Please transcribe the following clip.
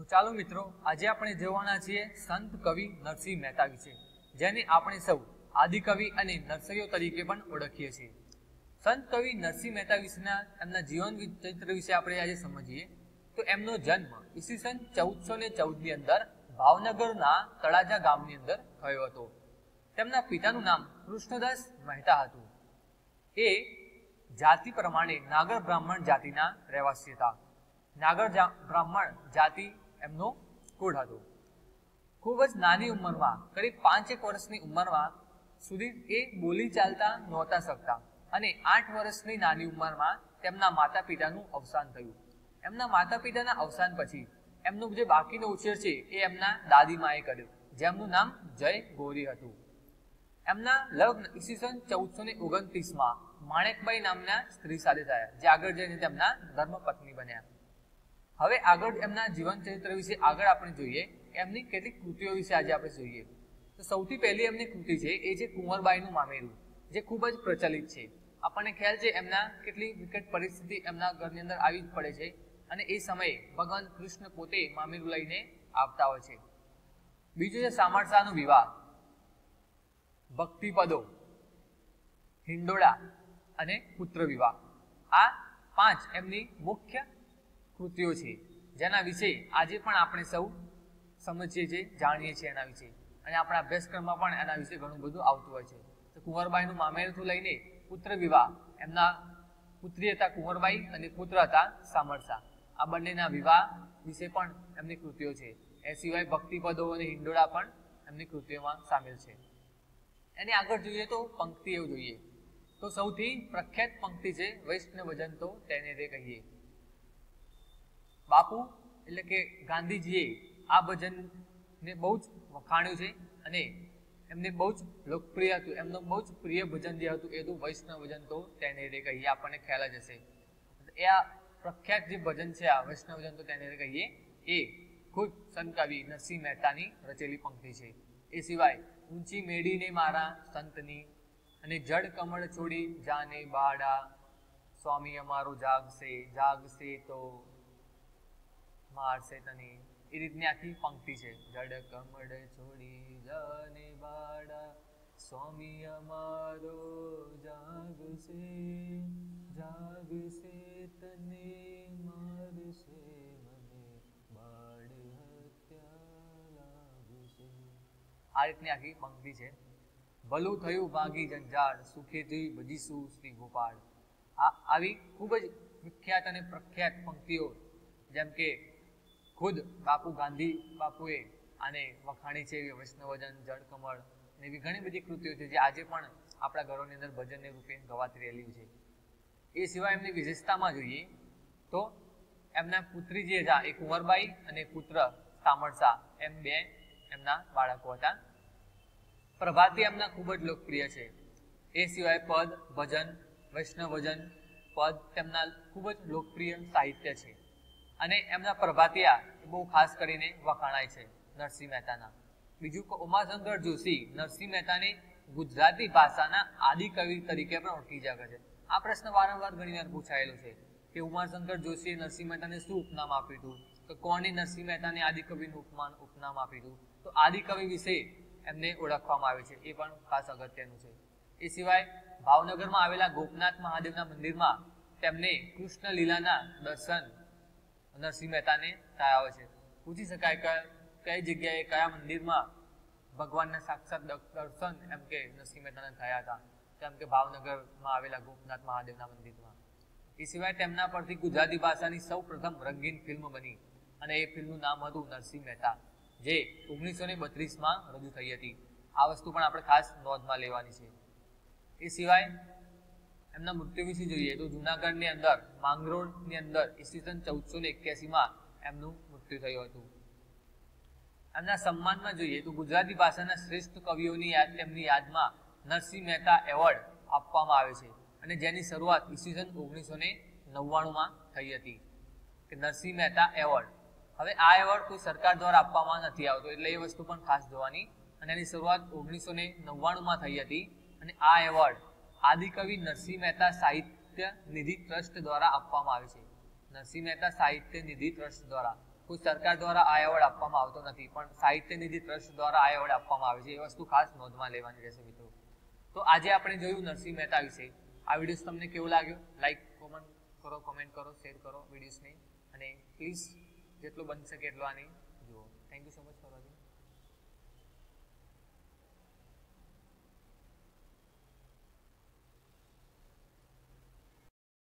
તો ચાલો મિત્રો, આજે આપણે જોવાના છીએ સંત કવિ નરસિંહ મહેતા વિશે જેને આપણે સૌ આદિકવિ અને નરસૈયો તરીકે પણ ઓળખીએ છીએ. સંત કવિ નરસિંહ મહેતા વિશેના એમના જીવન ચરિત્ર વિશે આપણે આજે સમજીએ. તો એમનો જન્મ ઈસવીસન ચૌદસો ને ચૌદની અંદર ભાવનગરના તળાજા ગામની અંદર થયો હતો. તેમના પિતાનું નામ કૃષ્ણદાસ મહેતા હતું. એ જાતિ પ્રમાણે નાગર બ્રાહ્મણ જાતિના રહેવાસી હતા. નાગર બ્રાહ્મણ જાતિ એમનો કુળ હતો. ખૂબ જ નાની ઉંમરમાં, કરીબ પાંચેક વર્ષની ઉંમરમાં સુધી એ બોલી ચાલતા નહોતા શકતા અને આઠ વર્ષની નાની ઉંમરમાં તેમના માતા પિતાનું અવસાન થયું. એમના માતા પિતાના અવસાન પછી એમનું જે બાકીનો ઉછેર છે એ એમના દાદીમાએ કર્યો, જેમનું નામ જય ગોરી હતું. એમના લગ્ન ઈસવીસન ચૌદસો ને ઓગણત્રીસમાં માણેકબાઈ નામના સ્ત્રી સાથે થયા, જે આગળ જઈને તેમના ધર્મપત્ની બન્યા. હવે આગળ એમના જીવન ચરિત્ર વિશે આગળ આપણે જોઈએ એમની કેટલીક કૃતિઓ વિશે આજે આપણે જોઈએ. તો સૌથી પહેલી એમની કૃતિ છે એ છે કુંવરબાઈનું મામેરું, જે ખૂબ જ પ્રચલિત છે. આપણને ખ્યાલ છે એમના કેટલી વિકટ પરિસ્થિતિ એમના ઘરની અંદર આવી જ પડે છે અને એ સમયે ભગવાન કૃષ્ણ પોતે મામેરું લઈને આવતા હોય છે. બીજું છે સામરસાનો વિવાહ. ભક્તિપદો, હિંડોળા અને પુત્ર વિવાહ. આ પાંચ એમની મુખ્ય કૃતિઓ છે. જેના વિશે આજે પણ આપણે સૌ સમજીએ છીએ, જાણીએ છીએ એના વિશે. અને આપણા અભ્યાસક્રમમાં પણ એના વિશે ઘણું બધું આવતું હોય છે. તો કુંવરબાઈનું મામેરથી લઈને પુત્ર વિવાહ. એમના પુત્રી હતા કુંવરબાઈ અને પુત્ર હતા સામરસા. આ બંનેના વિવાહ વિશે પણ એમની કૃતિઓ છે. એ સિવાય ભક્તિપદો અને હિંડોળા પણ એમની કૃતિઓમાં સામેલ છે. એની આગળ જોઈએ તો પંક્તિઓ જોઈએ. તો સૌથી પ્રખ્યાત પંક્તિ છે, વૈષ્ણવજન તો તેને રે કહીએ. બાપુ, એટલે કે ગાંધીજીએ આ ભજનને બહુ જ વખાણ્યું છે અને એમને બહુ જ લોકપ્રિય હતું. એમનું બહુ જ પ્રિય ભજન જે હતું, એ હતું વૈષ્ણવજન તો તેને રે કહીએ, આપણને ખ્યાલ જ હશે. એ આ પ્રખ્યાત જે ભજન છે, આ વૈષ્ણવજન તો તેને રે કહીએ, એ ખુદ સંત કવિ નરસિંહ મહેતાની રચેલી પંક્તિ છે. એ સિવાય ઊંચી મેળીને મારા સંતની અને જડ કમળ છોડી જાને બાડા સ્વામી અમારો જાગશે જાગશે તો મારશે તને એ રીતની આખી પંક્તિ છે. જડ કમળ છોડી જાને બાડા. સ્વામી અમારો જાગશે જાગશે તને મારશે, મને બાળ હત્યા આ રીતની આખી પંક્તિ છે. ભલું થયું ભાગી જંજાળ સુખેથી ભજીશું શ્રી ગોપાળ. આ આવી ખૂબ જ વિખ્યાત અને પ્રખ્યાત પંક્તિઓ, જેમ કે ખુદ બાપુ ગાંધી બાપુએ આને વખાણી છે, એવી વૈષ્ણવજન, જળકમળ એવી ઘણી બધી કૃતિઓ છે જે આજે પણ આપણા ઘરોની અંદર ભજનને રૂપે ગવાતી રહેલી છે. એ સિવાય એમની વિશેષતામાં જોઈએ તો એમના પુત્રી જે હતા, એ કુંવરબાઈ અને પુત્ર સામરસા એમ બે એમના બાળકો હતા. પ્રભાતી એમના ખૂબ જ લોકપ્રિય છે. એ સિવાય પદ, ભજન, વૈષ્ણવજન, પદ તેમના ખૂબ જ લોકપ્રિય સાહિત્ય છે. અને એમના પ્રભાતિયા બહુ ખાસ કરીને વખાણાય છે નરસિંહ મહેતાના. બીજું ઉમાશંકર જોશી નરસિંહ મહેતાની ગુજરાતી ભાષાના આદિ કવિ તરીકે પણ ઓળખી શકે છે. આ પ્રશ્ન વારંવાર ઘણીવાર પૂછાયેલો છે કે ઉમાશંકર જોશીએ નરસિંહ મહેતાને શું ઉપનામ આપ્યું હતું? તો કોણે નરસિંહ મહેતાને આદિકવિનું ઉપમાન ઉપનામ આપ્યું હતું? તો આદિકવિ વિશે એમને ઓળખવામાં આવે છે, એ પણ ખાસ અગત્યનું છે. એ સિવાય ભાવનગરમાં આવેલા ગોપનાથ મહાદેવના મંદિરમાં તેમને કૃષ્ણ લીલાના દર્શન નરસિંહ મહેતાને થાય આવે છે. પૂછી શકાય કે કઈ જગ્યાએ કયા મંદિરમાં ભગવાનના સાક્ષાત દર્શન એમ કે નરસિંહ મહેતાને થયા હતા. તેમ કે ભાવનગરમાં આવેલા ગોપનાથ મહાદેવના મંદિરમાં. એ સિવાય તેમના પરથી ગુજરાતી ભાષાની સૌ પ્રથમ રંગીન ફિલ્મ બની અને એ ફિલ્મનું નામ હતું નરસિંહ મહેતા જે ઓગણીસો ને બત્રીસમાં રજૂ થઈ હતી. આ વસ્તુ પણ આપણે ખાસ નોંધમાં લેવાની છે. એ સિવાય એમના મૃત્યુ વિશે જોઈએ તો જુનાગઢની અંદર, માંગરોળની અંદર ઈસવીસન ચૌદસો ને એક્યાસીમાં એમનું મૃત્યુ થયું હતું. એમના સન્માનમાં જોઈએ તો ગુજરાતી ભાષાના શ્રેષ્ઠ કવિઓની યાદ તેમની યાદમાં નરસિંહ મહેતા એવોર્ડ આપવામાં આવે છે અને જેની શરૂઆત ઈસવીસન ઓગણીસો ને નવ્વાણુંમાં થઈ હતી કે નરસિંહ મહેતા એવોર્ડ. હવે આ એવોર્ડ કોઈ સરકાર દ્વારા આપવામાં નથી આવતો એટલે એ વસ્તુ પણ ખાસ જોવાની અને એની શરૂઆત ઓગણીસો ને નવ્વાણુંમાં થઈ હતી અને આ એવોર્ડ આદિકવિ નરસિંહ મહેતા સાહિત્ય નિધિ ટ્રસ્ટ દ્વારા આપવામાં આવે છે. નરસિંહ મહેતા સાહિત્ય નિધિ ટ્રસ્ટ દ્વારા કોઈ સરકાર દ્વારા આ એવોર્ડ આપવામાં આવતો નથી, પણ સાહિત્ય નિધિ ટ્રસ્ટ દ્વારા આ એવોર્ડ આપવામાં આવે છે. એ વસ્તુ ખાસ નોંધમાં લેવાની રહેશે મિત્રો. તો આજે આપણે જોયું નરસિંહ મહેતા વિશે. આ વીડિયો તમને કેવો લાગ્યો? લાઈક કોમેન્ટ કરો કોમેન્ટ કરો શેર કરો વિડીયોઝને. અને પ્લીઝ જેટલું બની શકે એટલું આની જુઓ. Thank you so much for watching